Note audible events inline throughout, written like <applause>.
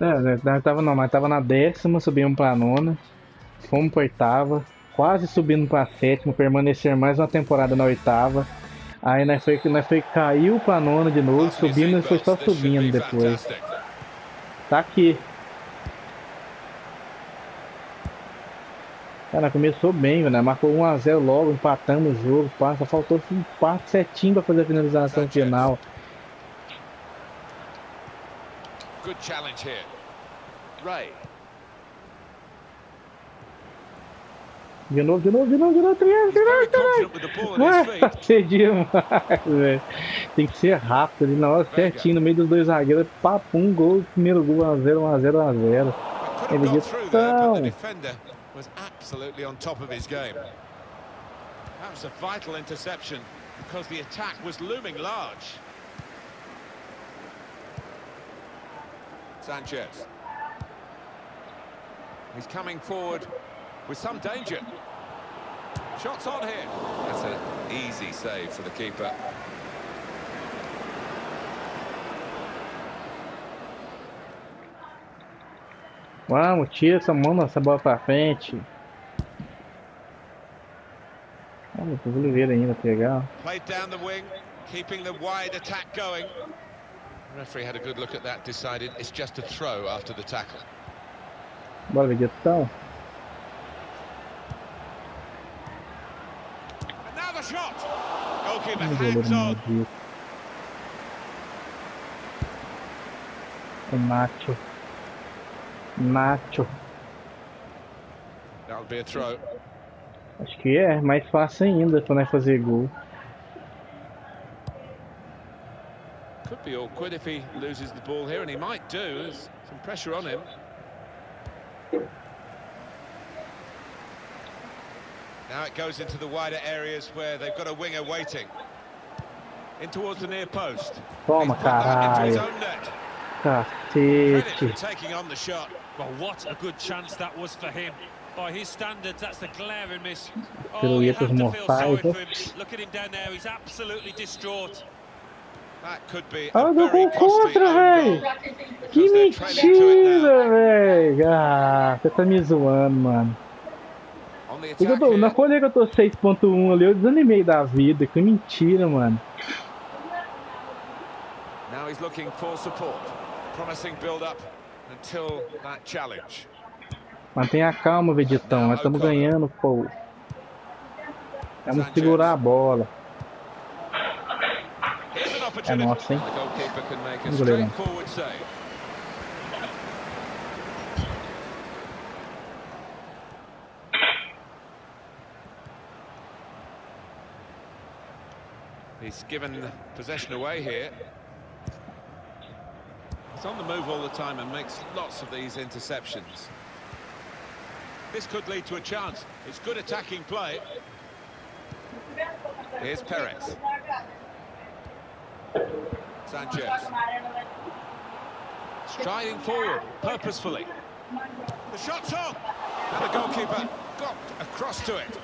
É, nós tava não, nós tava na décima, subimos pra nona, fomos pra oitava, quase subindo pra sétima, permanecer mais uma temporada na oitava. Aí nós foi, nós foi caiu pra nona de novo, subindo e foi só subindo depois. Tá aqui. Cara, começou bem, né? Marcou 1x0 logo, empatamos o jogo, só faltou um passo certinho pra fazer a finalização final. Good challenge here. Ray. De novo, de novo, de novo, de novo, triângulo, triângulo, triângulo. Perdi mais, velho. Tem que ser rápido ali na hora certinho, no meio dos dois zagueiros. Papum, gol, primeiro gol, 1x0, 1x0, 1x0. Ele disse, game. That was a vital interception because the attack was looming large. Sanchez. He's coming forward with some danger. Shots on here. That's an easy save for the keeper. Vamos, tira essa mão, essa bola pra frente. Olha, o Oliveira ainda pegar. Played down the wing, keeping the wide attack going. Referee had a good look at that, decided it's just a throw after the tackle. Bora, vegetão. Another shot. Goalkeeper hands on. O Nacho. Nacho. That'll be a throw. Acho que é mais fácil ainda para nós fazer gol. Could be awkward if he loses the ball here, and he might do. There's some pressure on him. Now it goes into the wider areas where they've got a winger waiting. In towards the near post. Toma, caralho. Cacete. Taking on the shot. Well, what a good chance that was for him. By his standards, that's a glaring miss. Oh, you have to feel sorry for him. Look at him down there, he's absolutely distraught. Ah, deu gol contra, velho! Que mentira, velho! Ah, você tá me zoando, mano. Eu tô, na folha que eu tô 6.1 ali, eu desanimei da vida. Que mentira, mano. Now he's looking for support. Promising build up until that challenge. Mantenha calma, Vegetão. Nós estamos ganhando, pô. Vamos segurar a bola. É nossa, hein? Goleirão. He's given possession away here. He's on the move all the time and makes lots of these interceptions. This could lead to a chance. It's good attacking play. Here's Perez. Sanchez. Striding forward, purposefully. The shot's on! And the goalkeeper got across to it.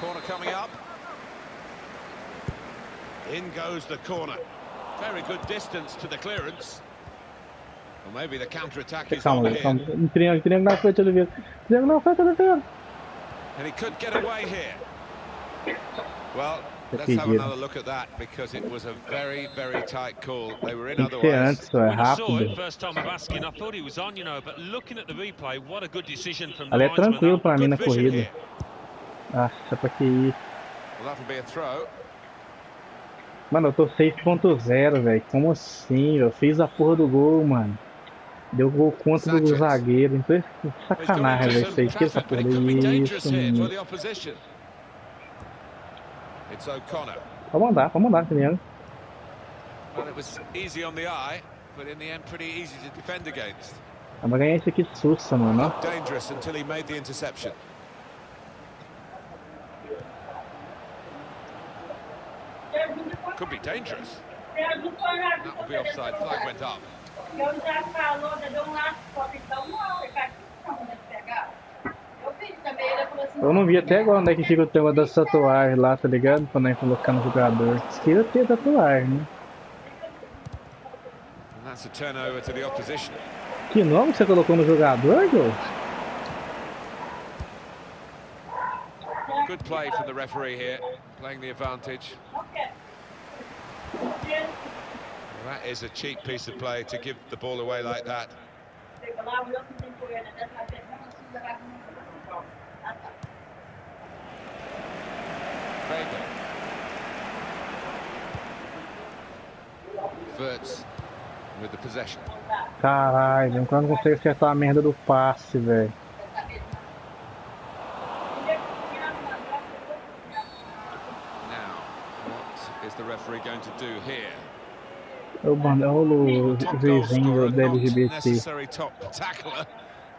Corner coming up. In goes the corner. Very good distance to the clearance. Well, maybe the counter-attack is on here. Triângulo, triângulo na frente, Oliveira. Triângulo na frente, Oliveira. And he could get away here. Well, let's have another look at that because it was a very, very tight call. They were in otherwise. Antes, é rápido. First time of asking, I thought he was on, you know, but looking at the replay, what a good decision from the Ali é tranquilo para mim na corrida. Nossa, pra que isso? Well, that'll be a throw. Mano, eu tô 6.0, velho. Como assim? Eu fiz a porra do gol, mano. Deu gol contra do zagueiro. Então, sacanagem, velho. Isso aí. Que essa porra isso, mano. Pode mandar, pode mandar, Criano. Well, it was easy on the eye, but in the end pretty easy to defend against. Am I Vamos ganhar isso aqui sussa, mano. Dangerous until he made the interception. Could be dangerous. That will be offside. Flag went up. Eu não vi até agora onde é que fica o tema das tatuagens lá, tá ligado? Pra nós colocar no jogador. Esquerda ter tatuagem, né? Que nome você colocou no jogador, Joe? Good play from the referee here, playing the advantage. That is a cheap piece of play to give the ball away like that. Vega. Verts with the possession. Caralho, eu não consigo acertar a merda do passe, velho. O bandolo o vizinho da LGBT.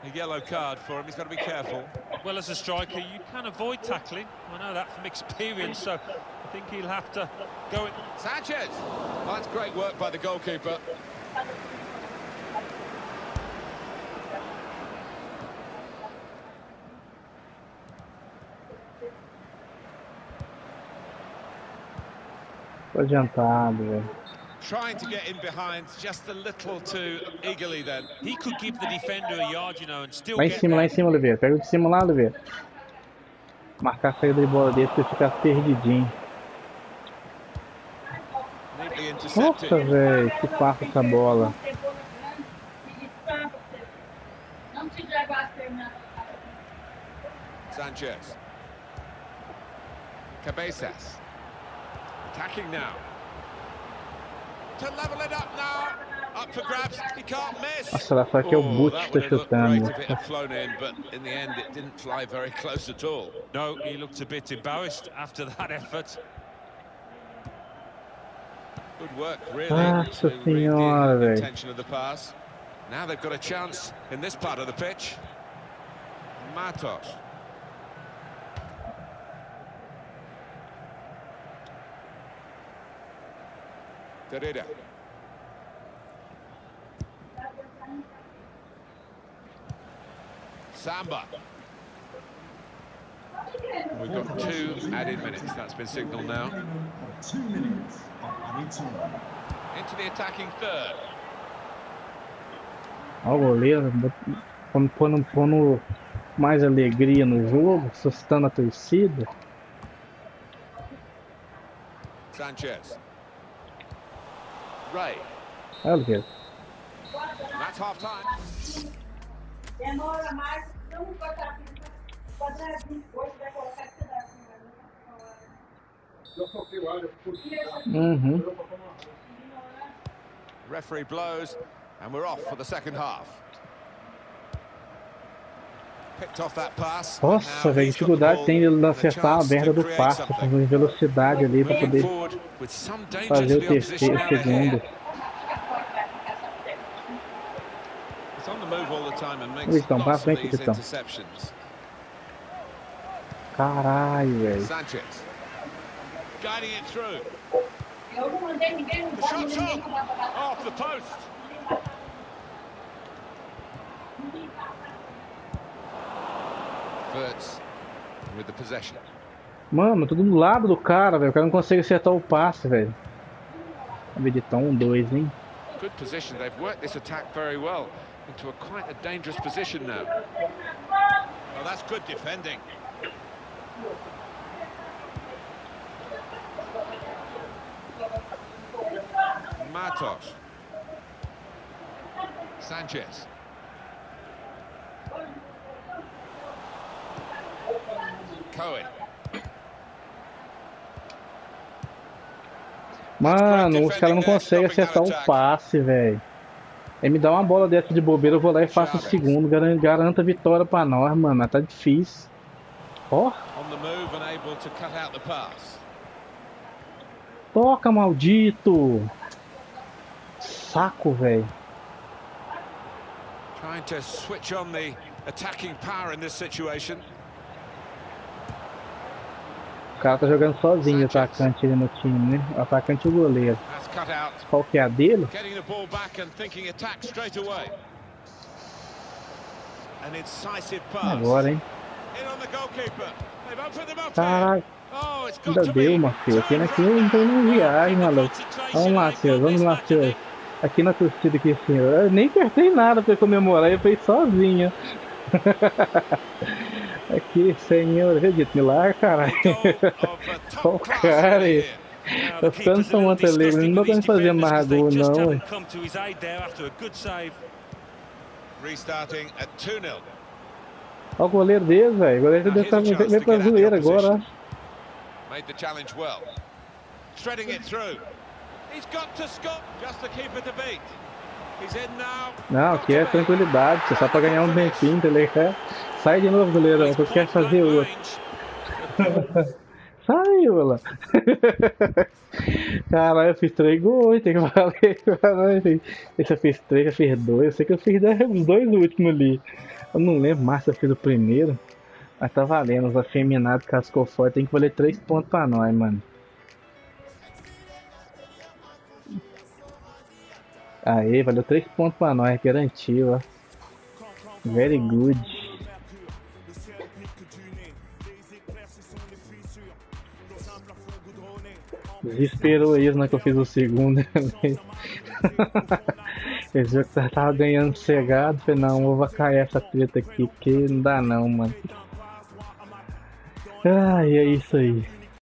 A yellow card for him. He's got to be careful. Well, as a striker, you can avoid tackling. I know that from experience, so think he'll have to go. Sanchez. Well, that's great work by the goalkeeper. Adiantado, velho. Trying to get in behind just a little too eagerly then. He could give the defender a yard, you know, and still Lá em cima, lá em cima, Oliveira. Pega de cima lá, Oliveira. Marcar a saída de bola dele pra ele ficar perdidinho. Nossa, velho, que passa essa bola. Sanchez. Cabezas. Attacking now. To level it up now. Up for grabs. He can't miss. Nossa, lá só que é o Butch tá chutando. Flown in, but in the end it didn't fly very close at all. No, he looked a bit embarrassed after that <laughs> effort. Good work, really. Nossa senhora, velho. Intention of the pass. Now they've got a chance in this part of the pitch. Matos. Terreira. Samba. We've got two added minutes. That's been signalled now. Two minutes. Into the attacking third. Olha o goleiro pondo, pondo mais alegria no jogo, assustando a torcida. Sanchez. Ray. Olha That's half time. Demora mais, não botar quadradinho depois, vai colocar Uhum. Referee blows, and we're off for the second half. Nossa, velho, dificuldade tem de acertar a merda do passe, com velocidade ali para poder fazer o terceiro, o segundo. Então, pra frente, Vitão. Caralho, velho. Eu não mandei ninguém no Off the post. with the possession. Mano, tudo do lado do cara, velho. O cara não consegue acertar o passe, velho. Habilitar um, dois, hein? Good position. They've worked this attack very well into a quite a dangerous position now. Well, that's good defending. Matos. Sanchez. Cohen. Mano, os caras não conseguem acertar o passe, velho. Ele me dá uma bola dessa de bobeira, eu vou lá e faço o segundo. Garanta a vitória pra nós, mano. Mas tá difícil. Ó. Toca, maldito. Saco, velho. Trying to switch on the attacking power in this situation. O cara tá jogando sozinho o atacante ali no time, né? O atacante e o goleiro. Qual que é a dele? Agora, hein? Caralho. Ainda deu, Matheus. Aqui aqui não tem nem viagem, maluco. Vamos lá, Matheus. Vamos lá, Matheus. Aqui na torcida aqui, assim, eu nem apertei nada pra comemorar, eu fui sozinho. <laughs> aqui, senhor, acredito, milagre, caralho. <laughs> O cara aí. Tá ficando São Montenegro, não dá pra fazer gol, não. Olha o goleiro deles, velho. O goleiro deles tá meio pra zoeira agora, ó. Made the challenge well. Threading it through. Não, aqui é tranquilidade, só pra ganhar um tempinho, tá ligado? Sai de novo, goleirão, porque quer fazer outro. <laughs> Sai, Ola. <laughs> Caralho, eu fiz três gols, tem que valer. <laughs> Caralho, esse eu fiz três, eu fiz dois. Eu sei que eu fiz os dois últimos ali. Eu não lembro mais se eu fiz o primeiro. Mas tá valendo, os afeminados cascou forte, tem que valer 3 pontos pra nós, mano. Aê, valeu 3 pontos pra nós, garantiu, ó. Very good. Desesperou isso, né, que eu fiz o segundo. Eles <laughs> viram que tava ganhando cegado, falei, não, vou cair essa treta aqui, porque não dá não, mano. Ah, e é isso aí.